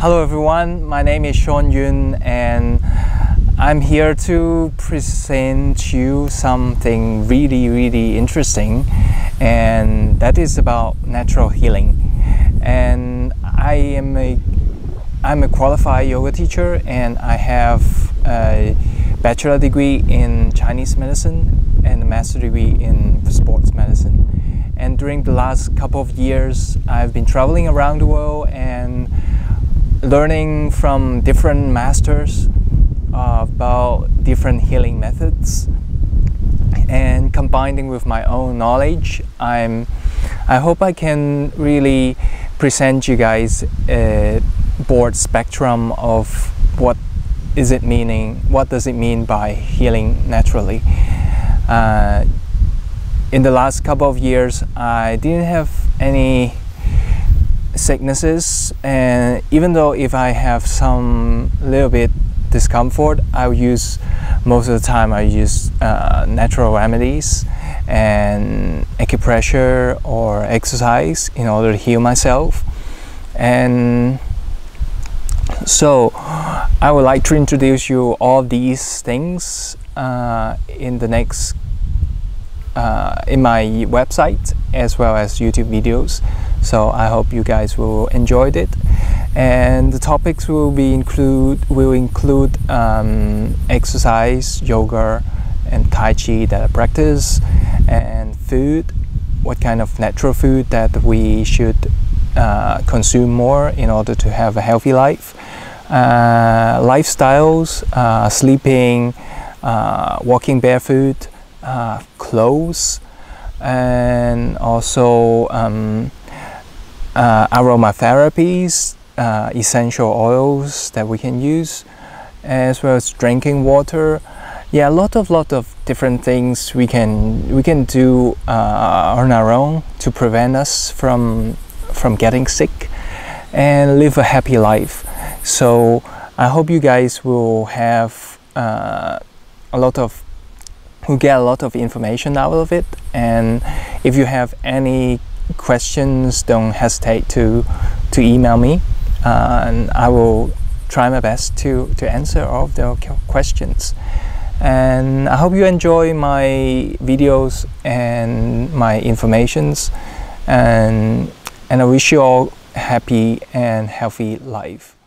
Hello everyone, my name is Sean Yun and I'm here to present you something really really interesting and that is about natural healing. And I am a I'm a qualified yoga teacher and I have a bachelor degree in Chinese medicine and a master degree in sports medicine. And during the last couple of years I've been traveling around the world and learning from different masters uh, about different healing methods. And combining with my own knowledge I'm I hope I can really present you guys a broad spectrum of what is it meaning what does it mean by healing naturally. Uh, in the last couple of years I didn't have any sicknesses and even though if I have some little bit discomfort I use most of the time I use uh, natural remedies and acupressure or exercise in order to heal myself. And so I would like to introduce you all these things uh, in the next uh, in my website as well as YouTube videos so I hope you guys will enjoy it. And the topics will be include will include um, exercise yoga and tai chi that I practice and food what kind of natural food that we should uh, consume more in order to have a healthy life. Uh, lifestyles uh, sleeping uh, walking barefoot uh, clothes and also um, uh, aromatherapies, uh, essential oils that we can use, as well as drinking water. Yeah, a lot of lot of different things we can we can do uh, on our own to prevent us from from getting sick and live a happy life. So I hope you guys will have uh, a lot of who get a lot of information out of it and if you have any questions don't hesitate to to email me uh, and I will try my best to to answer all of the questions. And I hope you enjoy my videos and my informations and and I wish you all happy and healthy life